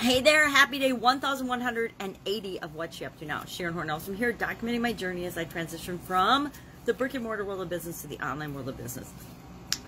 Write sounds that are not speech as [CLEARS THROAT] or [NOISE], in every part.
Hey there, happy day 1180 of What's She Up To Now. Sharon Horne-Ellstrom. I'm here documenting my journey as I transition from the brick and mortar world of business to the online world of business.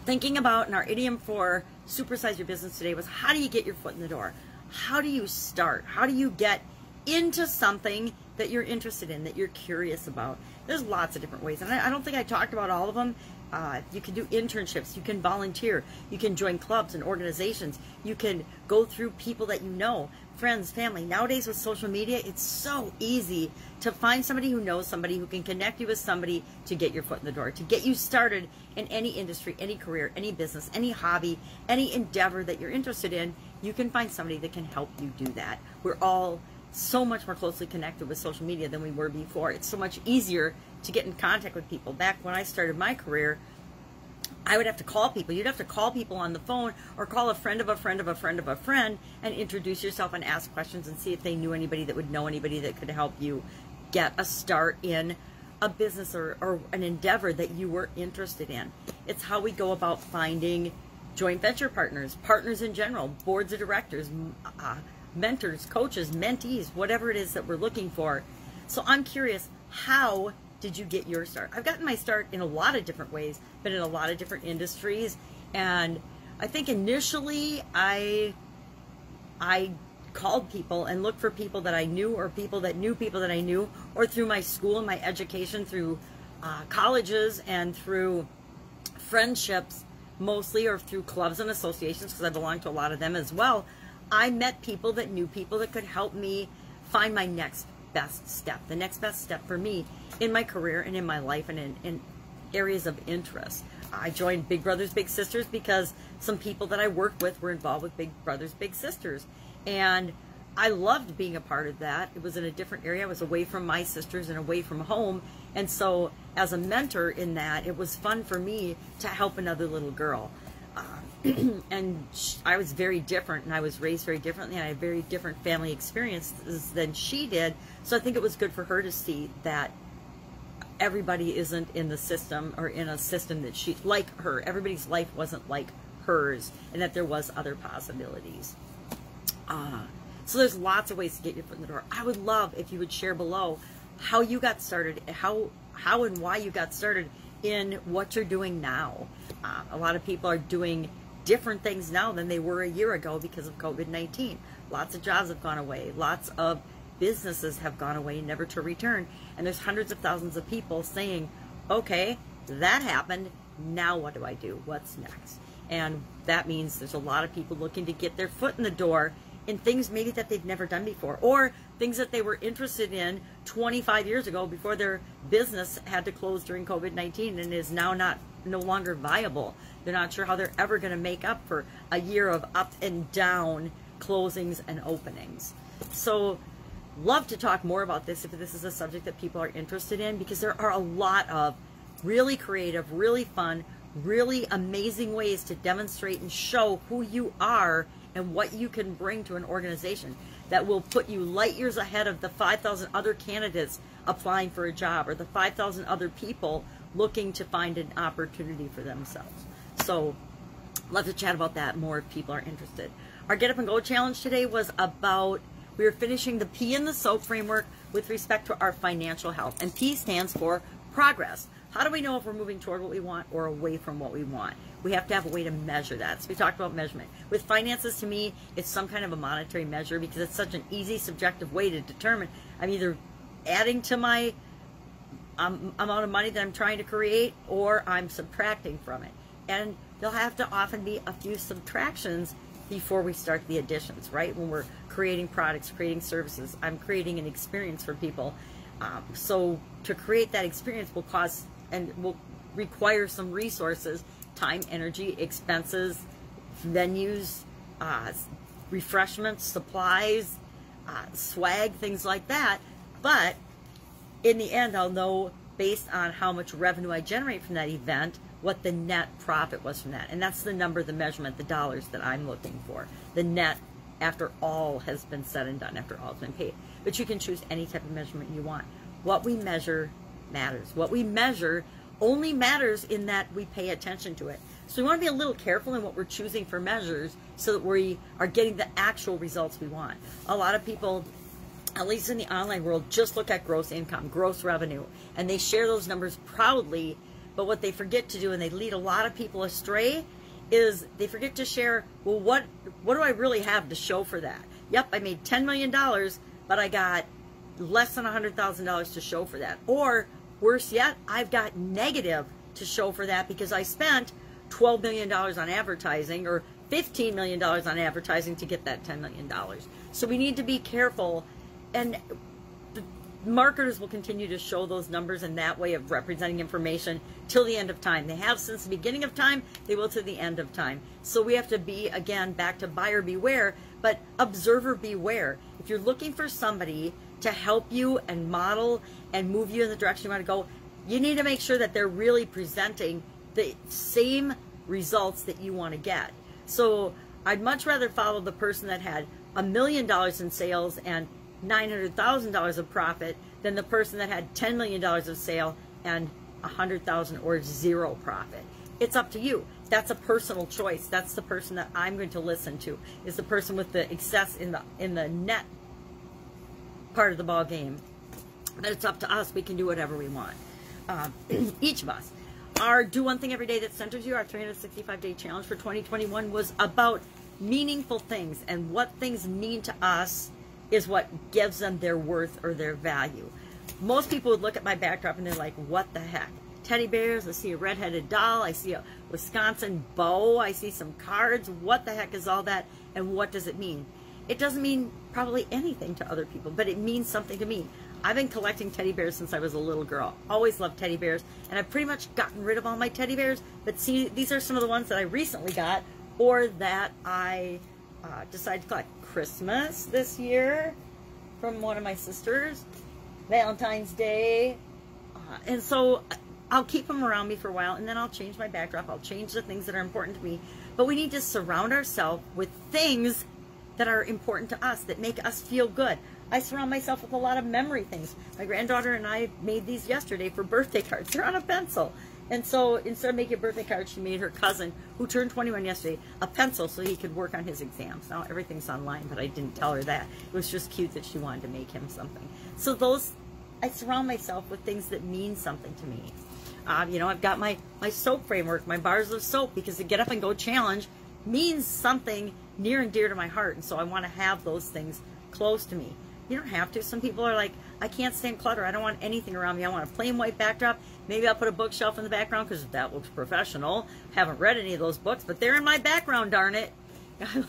Thinking about, and our idiom for supersize your business today was how do you get your foot in the door? How do you start? How do you get into something that you're interested in, that you're curious about? There's lots of different ways, and I, I don't think I talked about all of them. Uh, you can do internships. You can volunteer. You can join clubs and organizations. You can go through people that you know, friends, family. Nowadays with social media, it's so easy to find somebody who knows somebody who can connect you with somebody to get your foot in the door, to get you started in any industry, any career, any business, any hobby, any endeavor that you're interested in. You can find somebody that can help you do that. We're all so much more closely connected with social media than we were before. It's so much easier to get in contact with people. Back when I started my career, I would have to call people. You'd have to call people on the phone or call a friend of a friend of a friend of a friend and introduce yourself and ask questions and see if they knew anybody that would know anybody that could help you get a start in a business or, or an endeavor that you were interested in. It's how we go about finding joint venture partners, partners in general, boards of directors, uh, mentors, coaches, mentees, whatever it is that we're looking for. So I'm curious, how did you get your start? I've gotten my start in a lot of different ways, been in a lot of different industries, and I think initially I I called people and looked for people that I knew or people that knew people that I knew, or through my school and my education, through uh, colleges and through friendships mostly, or through clubs and associations because I belong to a lot of them as well. I met people that knew people that could help me find my next best step, the next best step for me in my career and in my life and in, in areas of interest. I joined Big Brothers Big Sisters because some people that I worked with were involved with Big Brothers Big Sisters. And I loved being a part of that. It was in a different area. I was away from my sisters and away from home. And so, as a mentor in that, it was fun for me to help another little girl. [CLEARS THROAT] and I was very different, and I was raised very differently. And I had very different family experiences than she did. So I think it was good for her to see that everybody isn't in the system or in a system that she like her. Everybody's life wasn't like hers, and that there was other possibilities. Uh, so there's lots of ways to get your foot in the door. I would love if you would share below how you got started, how how and why you got started in what you're doing now. Uh, a lot of people are doing different things now than they were a year ago because of COVID 19. Lots of jobs have gone away, lots of businesses have gone away, never to return. And there's hundreds of thousands of people saying, okay, that happened. Now what do I do? What's next? And that means there's a lot of people looking to get their foot in the door in things maybe that they've never done before or things that they were interested in 25 years ago before their business had to close during COVID-19 and is now not no longer viable. They're not sure how they're ever going to make up for a year of up and down closings and openings. So, love to talk more about this if this is a subject that people are interested in because there are a lot of really creative, really fun, really amazing ways to demonstrate and show who you are and what you can bring to an organization that will put you light years ahead of the 5,000 other candidates applying for a job or the 5,000 other people looking to find an opportunity for themselves. So, love to chat about that more if people are interested. Our Get Up and Go challenge today was about we are finishing the P in the SOAP framework with respect to our financial health. And P stands for progress. How do we know if we're moving toward what we want or away from what we want? We have to have a way to measure that. So we talked about measurement. With finances, to me, it's some kind of a monetary measure because it's such an easy, subjective way to determine I'm either adding to my um, amount of money that I'm trying to create or I'm subtracting from it. And there'll have to often be a few subtractions before we start the additions, right? When we're creating products, creating services, I'm creating an experience for people. Um, so to create that experience will cause and will require some resources, time, energy, expenses, venues, uh, refreshments, supplies, uh, swag, things like that. But in the end, I'll know based on how much revenue I generate from that event what the net profit was from that. And that's the number, the measurement, the dollars that I'm looking for. The net after all has been said and done, after all has been paid. But you can choose any type of measurement you want. What we measure matters. What we measure only matters in that we pay attention to it. So we want to be a little careful in what we're choosing for measures so that we are getting the actual results we want. A lot of people, at least in the online world, just look at gross income, gross revenue, and they share those numbers proudly. But what they forget to do, and they lead a lot of people astray, is they forget to share, well, what what do I really have to show for that? Yep, I made $10 million, but I got less than $100,000 to show for that. Or worse yet, I've got negative to show for that because I spent $12 million on advertising or $15 million on advertising to get that $10 million. So we need to be careful and the marketers will continue to show those numbers in that way of representing information till the end of time. They have since the beginning of time, they will to the end of time. So we have to be, again, back to buyer beware, but observer beware. If you're looking for somebody to help you and model and move you in the direction you want to go, you need to make sure that they're really presenting the same results that you want to get. So I'd much rather follow the person that had a million dollars in sales and $900,000 of profit than the person that had $10 million of sale and 100,000 or zero profit. It's up to you. That's a personal choice. That's the person that I'm going to listen to. Is the person with the excess in the in the net part of the ball game. But it's up to us. We can do whatever we want. Uh, [CLEARS THROAT] each of us. Our Do One Thing Every Day that centers you, our 365 day challenge for 2021 was about meaningful things and what things mean to us is what gives them their worth or their value. Most people would look at my backdrop and they're like, what the heck? Teddy bears, I see a redheaded doll, I see a Wisconsin bow, I see some cards. What the heck is all that and what does it mean? It doesn't mean probably anything to other people, but it means something to me. I've been collecting teddy bears since I was a little girl. Always loved teddy bears, and I've pretty much gotten rid of all my teddy bears. But see, these are some of the ones that I recently got, or that I uh, decided to collect. Christmas this year from one of my sisters, Valentine's Day, uh, and so I'll keep them around me for a while, and then I'll change my backdrop. I'll change the things that are important to me. But we need to surround ourselves with things that are important to us, that make us feel good. I surround myself with a lot of memory things. My granddaughter and I made these yesterday for birthday cards. They're on a pencil. And so instead of making a birthday card, she made her cousin, who turned 21 yesterday, a pencil so he could work on his exams. Now everything's online, but I didn't tell her that. It was just cute that she wanted to make him something. So those, I surround myself with things that mean something to me. Um, you know, I've got my, my soap framework, my bars of soap, because the Get Up and Go Challenge means something near and dear to my heart. And so I want to have those things close to me. You don't have to. Some people are like, I can't stand clutter. I don't want anything around me. I want a plain white backdrop. Maybe I'll put a bookshelf in the background because that looks professional. Haven't read any of those books, but they're in my background, darn it. [LAUGHS] I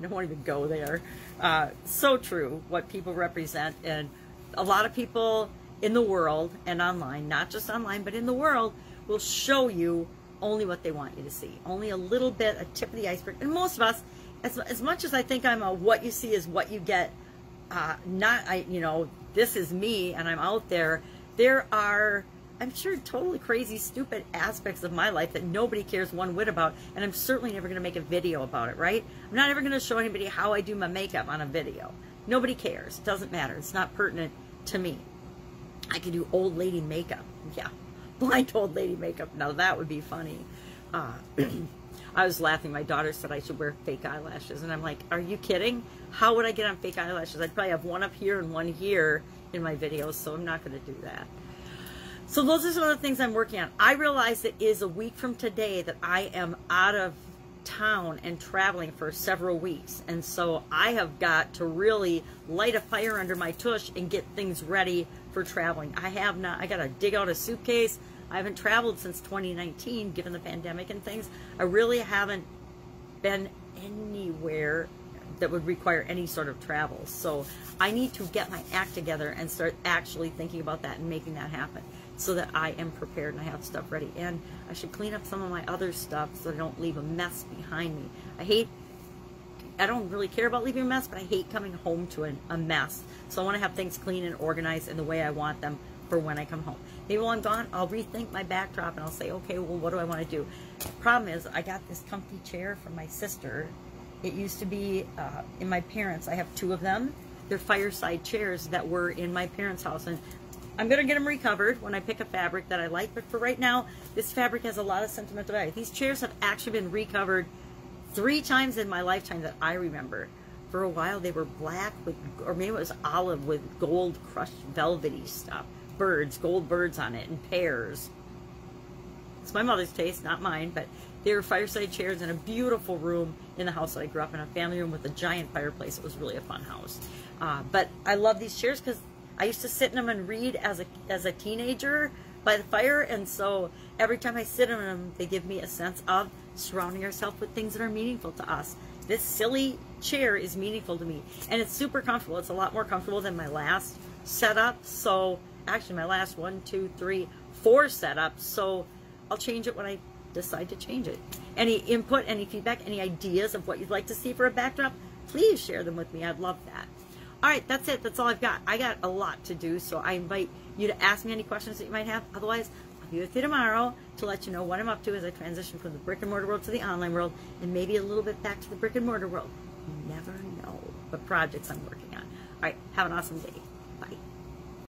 don't want to even go there. Uh, so true what people represent. And a lot of people in the world and online, not just online, but in the world, will show you only what they want you to see. Only a little bit, a tip of the iceberg. And most of us, as, as much as I think I'm a what you see is what you get, uh, not, I, you know, this is me and I'm out there, there are, I'm sure, totally crazy, stupid aspects of my life that nobody cares one whit about. And I'm certainly never going to make a video about it, right? I'm not ever going to show anybody how I do my makeup on a video. Nobody cares. It doesn't matter. It's not pertinent to me. I could do old lady makeup. Yeah, blind old lady makeup. Now that would be funny. Uh, [CLEARS THROAT] I was laughing. My daughter said I should wear fake eyelashes. And I'm like, are you kidding? How would I get on fake eyelashes? I'd probably have one up here and one here in my videos, so I'm not going to do that. So those are some of the things I'm working on. I realize it is a week from today that I am out of town and traveling for several weeks. And so I have got to really light a fire under my tush and get things ready for traveling. I have not, I got to dig out a suitcase. I haven't traveled since 2019, given the pandemic and things. I really haven't been anywhere that would require any sort of travel. So I need to get my act together and start actually thinking about that and making that happen so that I am prepared and I have stuff ready. And I should clean up some of my other stuff so I don't leave a mess behind me. I hate, I don't really care about leaving a mess, but I hate coming home to a, a mess. So I want to have things clean and organized in the way I want them for when I come home. Maybe while I'm gone, I'll rethink my backdrop and I'll say, okay, well, what do I want to do? The problem is I got this comfy chair from my sister. It used to be uh, in my parents. I have two of them. They're fireside chairs that were in my parents' house. And I'm going to get them recovered when I pick a fabric that I like. But for right now, this fabric has a lot of sentimental value. These chairs have actually been recovered three times in my lifetime that I remember. For a while, they were black with, or maybe it was olive with gold crushed velvety stuff. Birds, gold birds on it, and pears. It's my mother's taste, not mine, but they were fireside chairs in a beautiful room in the house that I grew up in, a family room with a giant fireplace. It was really a fun house. Uh, but I love these chairs because I used to sit in them and read as a as a teenager by the fire, and so every time I sit in them, they give me a sense of surrounding ourselves with things that are meaningful to us. This silly chair is meaningful to me, and it's super comfortable. It's a lot more comfortable than my last setup. So actually, my last one, two, three, four setups. So I'll change it when I decide to change it. Any input, any feedback, any ideas of what you'd like to see for a backdrop, please share them with me. I'd love that. All right, that's it. That's all I've got. I got a lot to do, so I invite you to ask me any questions that you might have. Otherwise, I'll be with you tomorrow to let you know what I'm up to as I transition from the brick and mortar world to the online world and maybe a little bit back to the brick and mortar world. You never know what projects I'm working on. All right, have an awesome day.